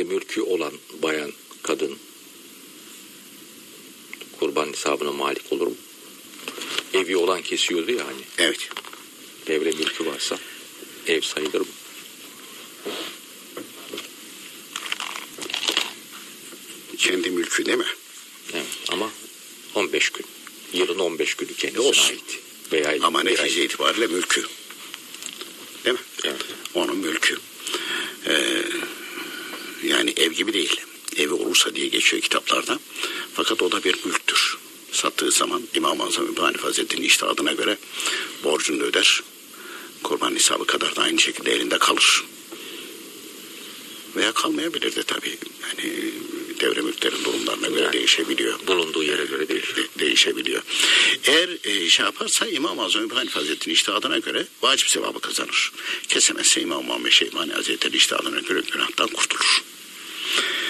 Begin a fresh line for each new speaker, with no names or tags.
devre mülkü olan bayan, kadın kurban nisabına malik olur mu? Evi olan kesiyordu ya hani.
Evet.
Devre mülkü varsa ev sayılır mı?
Kendi mülkü değil mi?
Evet. Ama 15 gün. Yılın 15 günü kendisine
Olsun.
ait. Veya
Ama netice itibariyle mülkü. Değil mi?
Evet.
Onun mülkü. Gibi değil. Evi olursa diye geçiyor kitaplarda. Fakat o da bir mülktür. Sattığı zaman İmam-ı Azam İbn Hanife Hazretleri'nin iştihadına göre borcunu öder. Kurban nisabı kadar da aynı şekilde elinde kalır. Veya kalmayabilir de tabii. Yani devre mülklerin durumlarına göre
Yani
değişebiliyor
Bulunduğu yere göre değişir.
de- değişebiliyor. Eğer e, şey yaparsa İmam-ı Azam İbrahim Hazretleri'nin iştihadına göre vacip sevabı kazanır. Kesemezse İmam-ı Muhammed Şeybani Hazretleri iştihadına göre günahtan kurtulur.